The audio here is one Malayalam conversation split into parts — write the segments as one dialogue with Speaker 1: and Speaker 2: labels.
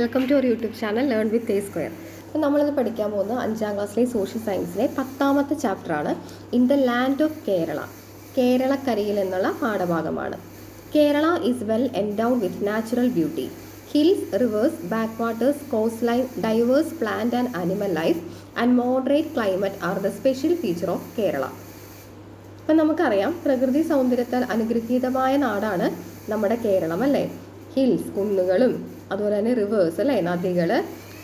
Speaker 1: Welcome to our YouTube channel learn with A square അപ്പോൾ നമ്മളിത് പഠിക്കാൻ പോകുന്നത് അഞ്ചാം ക്ലാസ്സിലെ സോഷ്യൽ സയൻസിലെ പത്താമത്തെ ചാപ്റ്ററാണ് in the land of Kerala കേരളക്കരയിൽ എന്നുള്ള പാഠഭാഗമാണ്. Kerala is well endowed with natural beauty hills rivers back waters coast line diverse plant and animal life and moderate climate are the special feature of Kerala അപ്പം നമുക്കറിയാം പ്രകൃതി സൗന്ദര്യത്താൽ അനുഗ്രഹീതമായ നാടാണ് നമ്മുടെ കേരളം അല്ലേ? ഹിൽസ് കുന്നുകളും അതുപോലെ തന്നെ റിവേഴ്സ് അല്ലേ? നദികൾ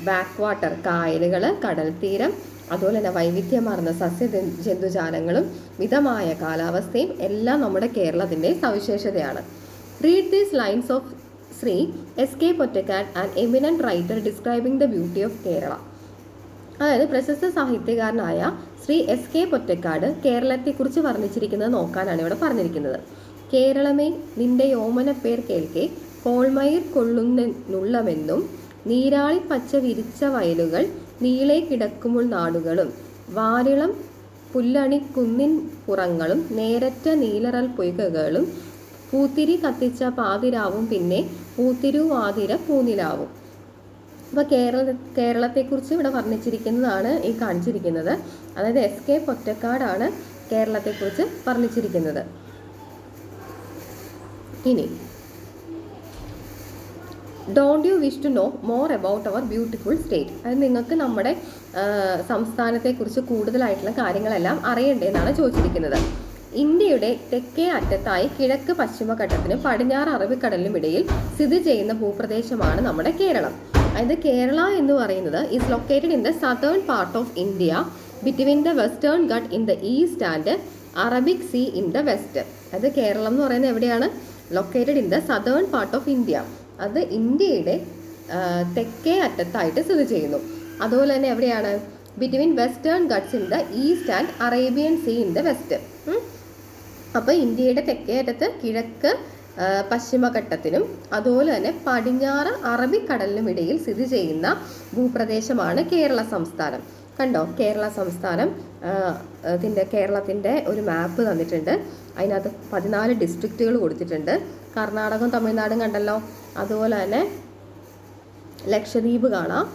Speaker 1: ബാക്ക് വാട്ടർ കായലുകൾ കടൽ തീരം അതുപോലെ തന്നെ വൈവിധ്യമാർന്ന സസ്യ ജന്തുജാലങ്ങളും മിതമായ കാലാവസ്ഥയും എല്ലാം നമ്മുടെ കേരളത്തിന്റെ സവിശേഷതയാണ്. Read these lines of Shri S K Pottekkatt and eminent writer describing the beauty of Kerala അതായത് പ്രശസ്ത സാഹിത്യകാരനായ ശ്രീ എസ് കെ പൊറ്റക്കാട് കേരളത്തെക്കുറിച്ച് വർണിച്ചിരിക്കുന്നത് നോക്കാനാണ് ഇവിടെ പറഞ്ഞിരിക്കുന്നത്. കേരളമേ നിന്റെ യോമന പേർ കേൾക്കെ കോൾമയിർ കൊള്ളുന്നുള്ളവെന്നും നീരാളി പച്ച വിരിച്ച വയലുകൾ നീളെ കിടക്കുമ്പോൾ നാടുകളും വാരിളം പുല്ലണി കുന്നിൻ പുറങ്ങളും നേരറ്റ നീലറൽ പൊയ്കകളും പൂത്തിരി കത്തിച്ച പാതിരാവും പിന്നെ പൂത്തിരുവാതിര പൂനിലാവും. അപ്പോൾ കേരള കേരളത്തെക്കുറിച്ച് ഇവിടെ വർണിച്ചിരിക്കുന്നതാണ് ഈ കാണിച്ചിരിക്കുന്നത്. അതായത് എസ് കെ പൊറ്റക്കാടാണ് കേരളത്തെക്കുറിച്ച് വർണിച്ചിരിക്കുന്നത്. ഇനി don't you wish to know more about our beautiful state അത് നിങ്ങൾക്ക് നമ്മുടെ സംസ്ഥാനത്തെക്കുറിച്ച് കൂടുതലായിട്ടുള്ള കാര്യങ്ങളെല്ലാം അറിയണ്ടേന്നാണ് ചോദിച്ചിരിക്കുന്നത്. ഇന്ത്യയുടെ തെക്കേ അറ്റത്തായി കിഴക്ക് പശ്ചിമഘട്ടത്തിനും പടിഞ്ഞാറ് അറബിക്കടലിനും ഇടയിൽ സ്ഥിതി ചെയ്യുന്ന ഭൂപ്രദേശമാണ് നമ്മുടെ കേരളം. അതായത് കേരള എന്ന് പറയുന്നത് is located in the southern part of India between the Western Ghat in the east and Arabic sea in the west അതായത് കേരളം എന്ന് പറയുന്നത് എവിടെയാണ്? Located in the southern part of India അത് ഇന്ത്യയുടെ തെക്കേ അറ്റത്തായിട്ട് സ്ഥിതി ചെയ്യുന്നു. അതുപോലെ തന്നെ എവിടെയാണ്? Between Western Ghats in the east and Arabian sea in the west അപ്പോൾ ഇന്ത്യയുടെ തെക്കേ അറ്റത്ത് കിഴക്ക് പശ്ചിമഘട്ടത്തിനും അതുപോലെ തന്നെ പടിഞ്ഞാറ് അറബിക്കടലിനും ഇടയിൽ സ്ഥിതി ചെയ്യുന്ന ഭൂപ്രദേശമാണ് കേരള സംസ്ഥാനം. കണ്ടോ? കേരള സംസ്ഥാനം ഇതിന്റെ കേരളത്തിന്റെ ഒരു മാപ്പ് തന്നിട്ടുണ്ട്. അതിനകത്ത് പതിനാല് ഡിസ്ട്രിക്റ്റുകൾ കൊടുത്തിട്ടുണ്ട്. കർണാടകവും തമിഴ്നാടും കണ്ടല്ലോ. അതുപോലെ തന്നെ ലക്ഷദ്വീപ് കാണാം.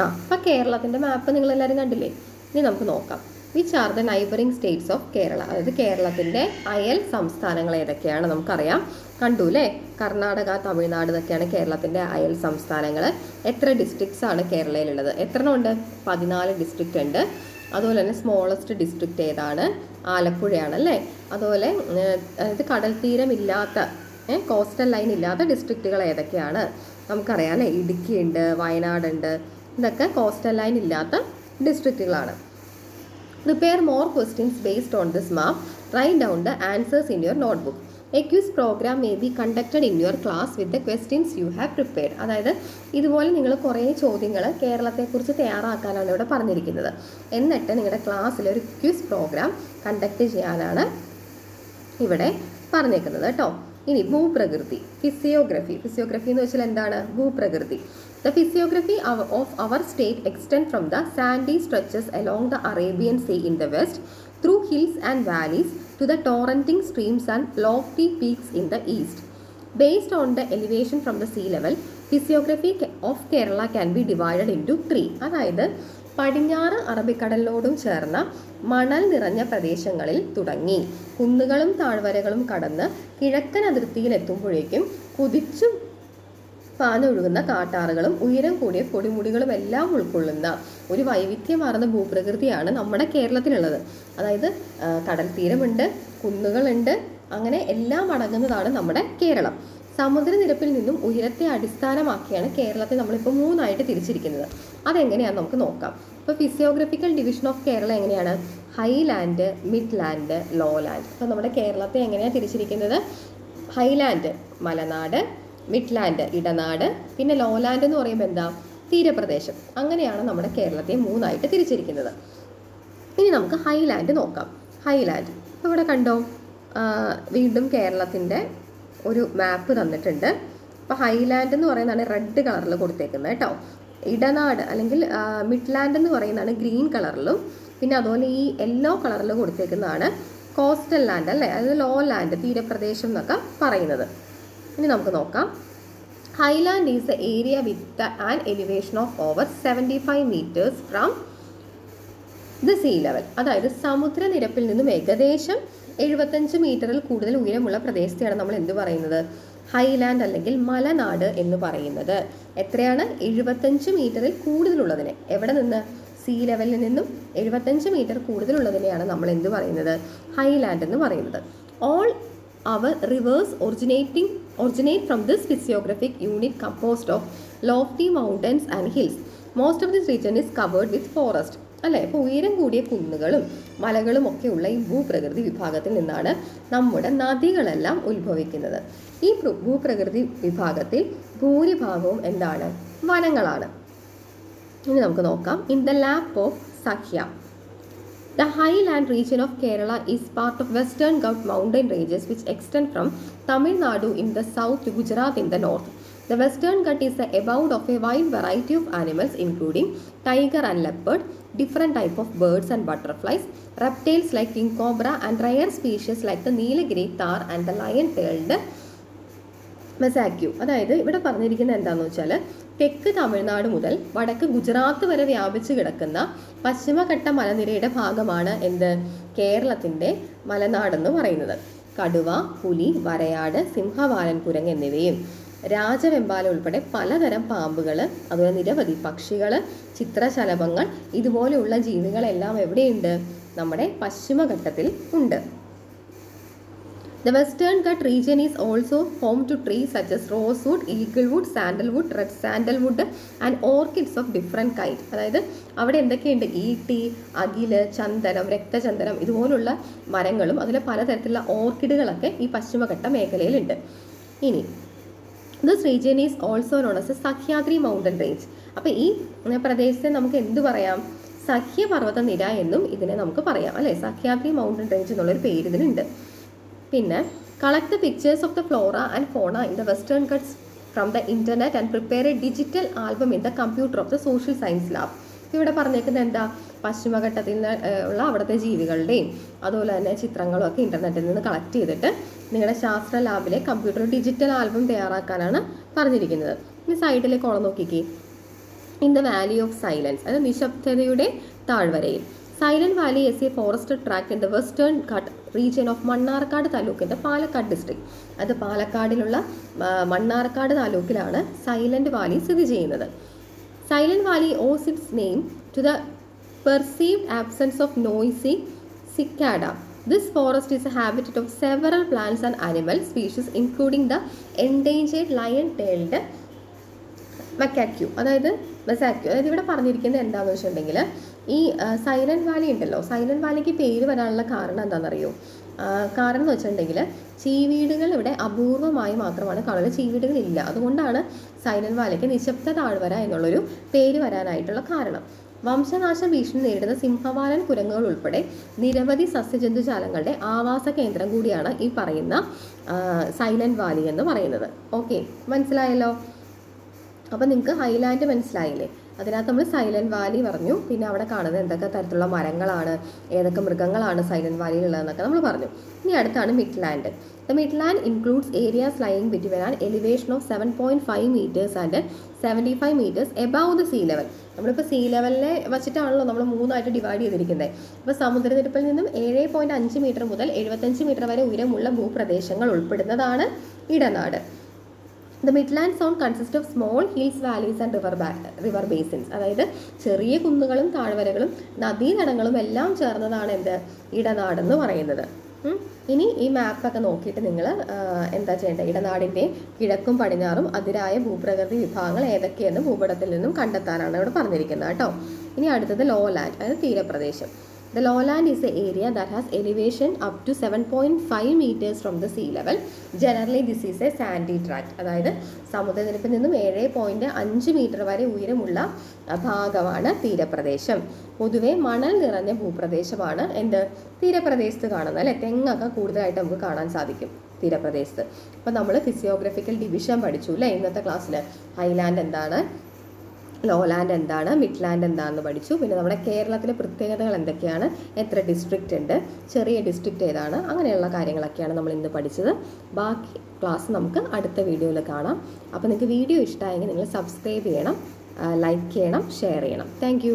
Speaker 1: ആ അപ്പം കേരളത്തിന്റെ മാപ്പ് നിങ്ങളെല്ലാവരും കണ്ടില്ലേ? ഇനി നമുക്ക് നോക്കാം. Which are the neighbouring states of Kerala അതായത് കേരളത്തിന്റെ അയൽ സംസ്ഥാനങ്ങൾ ഏതൊക്കെയാണ് നമുക്കറിയാം. കണ്ടു അല്ലേ കർണാടക തമിഴ്നാട് ഇതൊക്കെയാണ് കേരളത്തിന്റെ അയൽ സംസ്ഥാനങ്ങൾ എത്ര ഡിസ്ട്രിക്ട്സ് ആണ് കേരളയിലുള്ളത്? എത്ര ഉണ്ട്? പതിനാല് ഡിസ്ട്രിക്റ്റ് ഉണ്ട്. അതുപോലെ തന്നെ സ്മോളസ്റ്റ് ഡിസ്ട്രിക്റ്റ് ഏതാണ്? ആലപ്പുഴയാണ് അല്ലേ അതുപോലെ അതായത് കടൽ തീരമില്ലാത്ത കോസ്റ്റൽ ലൈൻ ഇല്ലാത്ത ഡിസ്ട്രിക്റ്റുകൾ ഏതൊക്കെയാണ്? നമുക്കറിയാം അല്ലേ ഇടുക്കിയുണ്ട് വയനാടുണ്ട് ഇതൊക്കെ കോസ്റ്റൽ ലൈൻ ഇല്ലാത്ത ഡിസ്ട്രിക്റ്റുകളാണ് prepare more questions based on this map write down the answers in your notebook a quiz programme may be conducted in your class with the questions you have prepared അതായത് ഇതുപോലെ നിങ്ങൾ കുറേ ചോദ്യങ്ങൾ കേരളത്തെക്കുറിച്ച് തയ്യാറാക്കാനാണ് ഇവിടെ പറഞ്ഞിരിക്കുന്നത്. എന്നിട്ട് നിങ്ങളുടെ ക്ലാസ്സിൽ ഒരു ക്യൂസ് പ്രോഗ്രാം കണ്ടക്ട് ചെയ്യാനാണ് ഇവിടെ പറഞ്ഞേക്കുന്നത് കേട്ടോ. ഇനി ഭൂപ്രകൃതി ഫിസിയോഗ്രഫി ഫിസിയോഗ്രഫി എന്ന് വെച്ചാൽ എന്താണ്? ഭൂപ്രകൃതി. The physiography of our state extend from the sandy stretches along the Arabian sea in the west through hills and valleys to the torrenting streams and lofty peaks in the east based on the elevation from the sea level physiography of Kerala can be divided into three അതായത് പടിഞ്ഞാറ് അറബിക്കടലിനോടും ചേർന്ന മണൽ നിറഞ്ഞ പ്രദേശങ്ങളിൽ തുടങ്ങി. കുന്നുകളും താഴ്വരകളും കടന്ന് കിഴക്കൻ അതിർത്തിയിൽ എത്തുമ്പോഴേക്കും കുതിച്ചു പാഞ്ഞൊഴുകുന്ന കാട്ടാറുകളും ഉയരം കൂടിയ പൊടിമുടികളും എല്ലാം ഉൾക്കൊള്ളുന്ന ഒരു വൈവിധ്യമാർന്ന ഭൂപ്രകൃതിയാണ് നമ്മുടെ കേരളത്തിലുള്ളത്. അതായത് കടൽ തീരമുണ്ട് കുന്നുകളുണ്ട് അങ്ങനെ എല്ലാം അടങ്ങുന്നതാണ് നമ്മുടെ കേരളം. സമുദ്രനിരപ്പിൽ നിന്നും ഉയരത്തെ അടിസ്ഥാനമാക്കിയാണ് കേരളത്തെ നമ്മളിപ്പോൾ മൂന്നായിട്ട് തിരിച്ചിരിക്കുന്നത്. അതെങ്ങനെയാണെന്ന് നമുക്ക് നോക്കാം. ഇപ്പോൾ ഫിസിയോഗ്രഫിക്കൽ ഡിവിഷൻ ഓഫ് കേരള എങ്ങനെയാണ്? Highland midland lowland അപ്പോൾ നമ്മുടെ കേരളത്തെ എങ്ങനെയാണ് തിരിച്ചിരിക്കുന്നത്? ഹൈലാൻഡ് മലനാട് മിഡ് ലാൻഡ് ഇടനാട് പിന്നെ ലോ ലാൻഡ് എന്ന് പറയുമ്പോൾ എന്താ? തീരപ്രദേശം. അങ്ങനെയാണ് നമ്മുടെ കേരളത്തെ മൂന്നായിട്ട് തിരിച്ചിരിക്കുന്നത്. ഇനി നമുക്ക് ഹൈലാൻഡ് നോക്കാം. ഹൈലാൻഡ് ഇവിടെ കണ്ടോ? വീണ്ടും കേരളത്തിന്റെ ഒരു മാപ്പ് തന്നിട്ടുണ്ട്. അപ്പോൾ ഹൈലാൻഡ് എന്ന് പറയുന്നതാണ് റെഡ് കളറിൽ കൊടുത്തേക്കുന്നത് കേട്ടോ. ഇടനാട് അല്ലെങ്കിൽ മിഡ്ലാൻഡ് എന്ന് പറയുന്നതാണ് ഗ്രീൻ കളറിലും പിന്നെ അതുപോലെ ഈ യെല്ലോ കളറിൽ കൊടുത്തേക്കുന്നതാണ് കോസ്റ്റൽ ലാൻഡ് അല്ലേ? അതായത് ലോ ലാൻഡ് തീരപ്രദേശം എന്നൊക്കെ പറയുന്നത്. ഇനി നമുക്ക് നോക്കാം. Highland is a area with and elevation of over seventy five metres from the sea level അതായത് സമുദ്രനിരപ്പിൽ നിന്നും ഏകദേശം എഴുപത്തഞ്ച് മീറ്ററിൽ കൂടുതൽ ഉയരമുള്ള പ്രദേശത്തെയാണ് നമ്മൾ എന്ത് പറയുന്നത്? ഹൈലാൻഡ് അല്ലെങ്കിൽ മലനാട് എന്ന് പറയുന്നത്. എത്രയാണ്? എഴുപത്തഞ്ച് മീറ്ററിൽ കൂടുതലുള്ളതിനെ. എവിടെ നിന്ന്? സീ ലെവലിൽ നിന്നും എഴുപത്തഞ്ച് മീറ്റർ കൂടുതലുള്ളതിനെയാണ് നമ്മൾ എന്ത് പറയുന്നത്? ഹൈലാൻഡ് എന്ന് പറയുന്നത്. All our rivers originating originate from this physiographic unit composed of lofty mountains and hills most of this region is covered with forest അല്ലേ? അപ്പോൾ ഉയരം കൂടിയ കുന്നുകളും മലകളും ഒക്കെ ഉള്ള ഈ ഭൂപ്രകൃതി വിഭാഗത്തിൽ നിന്നാണ് നമ്മുടെ നദികളെല്ലാം ഉത്ഭവിക്കുന്നത്. ഈ ഭൂപ്രകൃതി വിഭാഗത്തിൽ ഭൂരിഭാഗവും എന്താണ്? വനങ്ങളാണ്. ഇനി നമുക്ക് നോക്കാം. In the lap of Sahya the region of Kerala is part of western Ghat mountain ranges which extend from Tamil Nadu in the south to Gujarat in the north. The western Ghat is the abode of a wide variety of animals including tiger and leopard, different type of birds and butterflies, reptiles like king cobra and rare species like the Nilgiri tar and the lion-tailed macaque അതായത് ഇവിടെ പറഞ്ഞിരിക്കുന്നത് എന്താണെന്ന് വെച്ചാൽ തെക്ക് തമിഴ്നാട് മുതൽ വടക്ക് ഗുജറാത്ത് വരെ വ്യാപിച്ചു കിടക്കുന്ന പശ്ചിമഘട്ട മലനിരയുടെ ഭാഗമാണ് എന്ത് കേരളത്തിന്റെ മലനാടെന്ന് പറയുന്നത് കടുവ പുലി വരയാട് സിംഹവാലൻ കുരങ്ങ് എന്നിവയും രാജവെമ്പാല ഉൾപ്പെടെ പലതരം പാമ്പുകൾ അതുപോലെ നിരവധി പക്ഷികൾ ചിത്രശലഭങ്ങൾ ഇതുപോലെയുള്ള ജീവികളെല്ലാം എവിടെയുണ്ട്? നമ്മുടെ പശ്ചിമഘട്ടത്തിൽ ഉണ്ട്. The western The region is also home to home such as such wood rosewood, wood sandalwood, red sandalwood and orchids of different kind. അതായത് അവിടെ എന്തൊക്കെയുണ്ട്? ഈട്ടി അകിൽ ചന്ദനം രക്തചന്ദനം ഇതുപോലുള്ള മരങ്ങളും അതിൽ പലതരത്തിലുള്ള ഓർക്കിഡുകളൊക്കെ ഈ പശ്ചിമഘട്ട മേഖലയിലുണ്ട്. ഇനി this region is also known as a Sahyadri mountain range അപ്പോൾ ഈ പ്രദേശത്തെ നമുക്ക് എന്ത് പറയാം? സഖ്യപർവത നിര എന്നും ഇതിനെ നമുക്ക് പറയാം അല്ലേ? സഖ്യാദ്രി മൗണ്ടൻ റേഞ്ച് എന്നുള്ളൊരു പേര് ഇതിനുണ്ട്. പിന്നെ collect the pictures of the flora and fauna in the Western Ghats from the internet and prepare a digital album in the computer of the social science lab ഇവിടെ പറഞ്ഞേക്കുന്നത് എന്താ? പശ്ചിമഘട്ടത്തിൽ നിന്ന് ഉള്ള അവിടുത്തെ ജീവികളുടെയും അതുപോലെ തന്നെ ചിത്രങ്ങളും ഒക്കെ ഇന്റർനെറ്റിൽ നിന്ന് കളക്ട് ചെയ്തിട്ട് നിങ്ങളുടെ ശാസ്ത്ര ലാബിലെ കമ്പ്യൂട്ടർ ഡിജിറ്റൽ ആൽബം തയ്യാറാക്കാനാണ് പറഞ്ഞിരിക്കുന്നത്. ഇനി സൈഡിലെ കോളം നോക്കിക്കേ. In the valley of silence അതായത് നിശബ്ദതയുടെ താഴ്വരയിൽ. Silent Valley is a forest track in the Western Ghat region of Mannarkkad താലൂക്കിന്റെ Palakkad district അത് പാലക്കാടിലുള്ള മണ്ണാർക്കാട് താലൂക്കിലാണ് സൈലന്റ് വാലി സ്ഥിതി ചെയ്യുന്നത്. Silent Valley owes its name to the perceived absence of noisy cicada this forest is a habitat of several plants and animal species including the endangered lion tailed macaque അതായത് മെസാക്യു അതായത് ഇവിടെ പറഞ്ഞിരിക്കുന്നത് എന്താണെന്ന് വെച്ചിട്ടുണ്ടെങ്കിൽ ഈ സൈലന്റ് വാലി ഉണ്ടല്ലോ. സൈലന്റ് വാലിക്ക് പേര് വരാനുള്ള കാരണം എന്താണെന്നറിയോ? കാരണം എന്ന് വെച്ചിട്ടുണ്ടെങ്കിൽ ചീവീടുകൾ ഇവിടെ അപൂർവമായി മാത്രമാണ് കാണുന്നത്. ചീവീടുകൾ ഇല്ല. അതുകൊണ്ടാണ് സൈലന്റ് വാലിക്ക് നിശബ്ദ താഴ്വര എന്നുള്ളൊരു പേര് വരാനായിട്ടുള്ള കാരണം. വംശനാശ ഭീഷണി നേരിടുന്ന സിംഹവാലൻ കുരങ്ങുകൾ ഉൾപ്പെടെ നിരവധി സസ്യജന്തുജാലങ്ങളുടെ ആവാസ കേന്ദ്രം കൂടിയാണ് ഈ പറയുന്ന സൈലന്റ് വാലി എന്ന് പറയുന്നത്. ഓക്കെ. മനസ്സിലായല്ലോ? അപ്പം നിങ്ങൾക്ക് ഹൈലാൻഡ് മനസ്സിലായില്ലേ? അതിനകത്ത് നമ്മൾ സൈലന്റ് വാലി പറഞ്ഞു. പിന്നെ അവിടെ കാണുന്നത് എന്തൊക്കെ തരത്തിലുള്ള മരങ്ങളാണ് ഏതൊക്കെ മൃഗങ്ങളാണ് സൈലന്റ് വാലിയിലുള്ളതെന്നൊക്കെ നമ്മൾ പറഞ്ഞു. ഇനി അടുത്താണ് midland. The midland includes areas lying between an elevation of seven point five metres and seventy five metres above the sea level നമ്മളിപ്പോൾ സീ ലെവലിലെ വെച്ചിട്ടാണല്ലോ നമ്മൾ മൂന്നായിട്ട് ഡിവൈഡ് ചെയ്തിരിക്കുന്നത് ഇപ്പോൾ സമുദ്രനിരപ്പിൽ നിന്നും ഏഴ് പോയിന്റ് അഞ്ച് മീറ്റർ മുതൽ എഴുപത്തഞ്ച് മീറ്റർ വരെ ഉയരമുള്ള ഭൂപ്രദേശങ്ങൾ ഉൾപ്പെടുന്നതാണ് ഇടനാട്. The midland zone consist of small hills valleys and river river basins അതായത് ചെറിയ കുന്നുകളും താഴ്വരകളും നദീതടങ്ങളും എല്ലാം ചേർന്നതാണ് എന്ത്? ഇടനാടെന്ന് പറയുന്നത്. ഇനി ഈ മാപ്പൊക്കെ നോക്കിയിട്ട് നിങ്ങൾ എന്താ ചെയ്യേണ്ടത് ഇടനാടിന്റെ കിഴക്കും പടിഞ്ഞാറും അതിരായ ഭൂപ്രകൃതി വിഭാഗങ്ങൾ ഏതൊക്കെയെന്ന് ഭൂപടത്തിൽ നിന്നും കണ്ടെത്താനാണ് ഇവിടെ പറഞ്ഞിരിക്കുന്നത് കേട്ടോ. ഇനി അടുത്തത് ലോ ലാൻഡ് അതായത് തീരപ്രദേശം. The lowland is the area that has elevation up to 7.5 meters from the sea level. Generally, this is a sandy tract. അതായത് സമുദ്രനിരപ്പിൽ നിന്നും ഏഴ് പോയിന്റ് അഞ്ച് മീറ്റർ വരെ ഉയരമുള്ള ഭാഗമാണ് തീരപ്രദേശം. പൊതുവെ മണൽ നിറഞ്ഞ ഭൂപ്രദേശമാണ്. എന്ത്? തീരപ്രദേശത്ത് കാണുന്നത് അല്ലെ? തെങ്ങൊക്കെ കൂടുതലായിട്ട് നമുക്ക് കാണാൻ സാധിക്കും തീരപ്രദേശത്ത്. അപ്പം നമ്മൾ ഫിസിയോഗ്രഫിക്കൽ ഡിവിഷൻ പഠിച്ചു അല്ലേ ഇന്നത്തെ ക്ലാസ്സിൽ ഹൈലാൻഡ് എന്താണ്? ലോലാൻഡ് എന്താണ് മിഡ്ലാൻഡ് എന്താണെന്ന് പഠിച്ചു. പിന്നെ നമ്മുടെ കേരളത്തിലെ പ്രത്യേകതകൾ എന്തൊക്കെയാണ് എത്ര ഡിസ്ട്രിക്റ്റ് ഉണ്ട് ചെറിയ ഡിസ്ട്രിക്റ്റ് ഏതാണ് അങ്ങനെയുള്ള കാര്യങ്ങളൊക്കെയാണ് നമ്മൾ ഇന്ന് പഠിച്ചത്. ബാക്കി ക്ലാസ് നമുക്ക് അടുത്ത വീഡിയോയിൽ കാണാം. അപ്പോൾ നിങ്ങൾക്ക് വീഡിയോ ഇഷ്ടമായെങ്കിൽ നിങ്ങൾ സബ്സ്ക്രൈബ് ചെയ്യണം ലൈക്ക് ചെയ്യണം ഷെയർ ചെയ്യണം. താങ്ക്